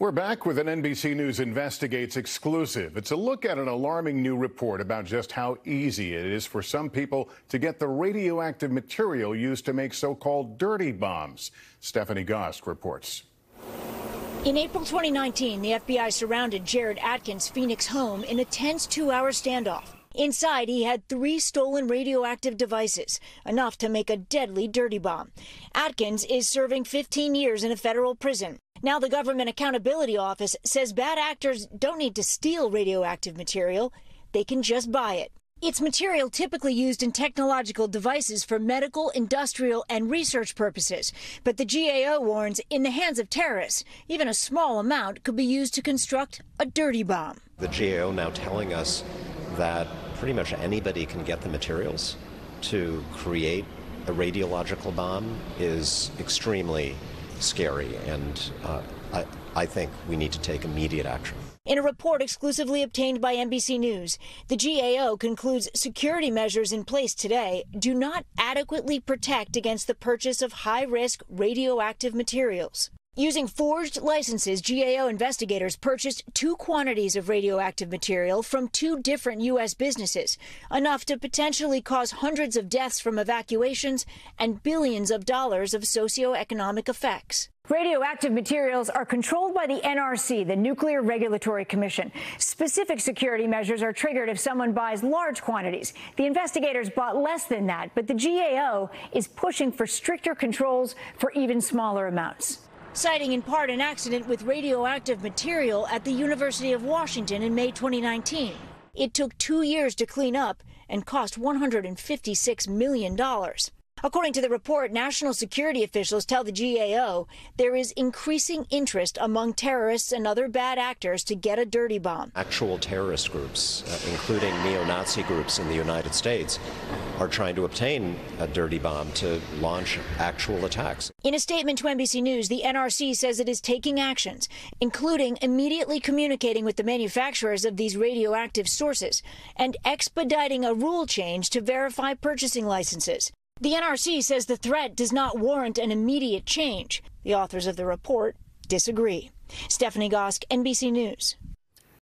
We're back with an NBC News Investigates exclusive. It's a look at an alarming new report about just how easy it is for some people to get the radioactive material used to make so called dirty bombs. Stephanie Gosk reports. In April 2019, the FBI surrounded Jared Atkins' Phoenix home in a tense two hour standoff. Inside, he had three stolen radioactive devices, enough to make a deadly dirty bomb. Atkins is serving 15 years in a federal prison. Now, the Government Accountability Office says bad actors don't need to steal radioactive material, they can just buy it. It's material typically used in technological devices for medical, industrial, and research purposes. But the GAO warns in the hands of terrorists, even a small amount could be used to construct a dirty bomb. The GAO now telling us that pretty much anybody can get the materials to create a radiological bomb is extremely scary, and uh, I, I think we need to take immediate action. In a report exclusively obtained by NBC News, the GAO concludes security measures in place today do not adequately protect against the purchase of high risk radioactive materials. Using forged licenses, GAO investigators purchased two quantities of radioactive material from two different U.S. businesses, enough to potentially cause hundreds of deaths from evacuations and billions of dollars of socioeconomic effects. Radioactive materials are controlled by the NRC, the Nuclear Regulatory Commission. Specific security measures are triggered if someone buys large quantities. The investigators bought less than that, but the GAO is pushing for stricter controls for even smaller amounts citing in part an accident with radioactive material at the University of Washington in May 2019. It took two years to clean up and cost $156 million. According to the report, national security officials tell the GAO there is increasing interest among terrorists and other bad actors to get a dirty bomb. Actual terrorist groups, uh, including neo Nazi groups in the United States, are trying to obtain a dirty bomb to launch actual attacks. In a statement to NBC News, the NRC says it is taking actions, including immediately communicating with the manufacturers of these radioactive sources and expediting a rule change to verify purchasing licenses. The NRC says the threat does not warrant an immediate change. The authors of the report disagree. Stephanie Gosk, NBC News.